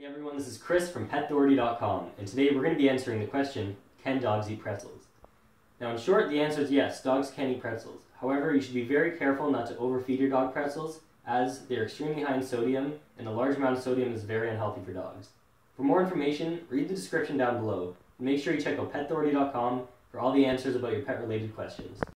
Hey everyone, this is Chris from Pethority.com, and today we're going to be answering the question, can dogs eat pretzels? Now in short, the answer is yes, dogs can eat pretzels. However, you should be very careful not to overfeed your dog pretzels, as they are extremely high in sodium, and a large amount of sodium is very unhealthy for dogs. For more information, read the description down below, and make sure you check out Pethority.com for all the answers about your pet-related questions.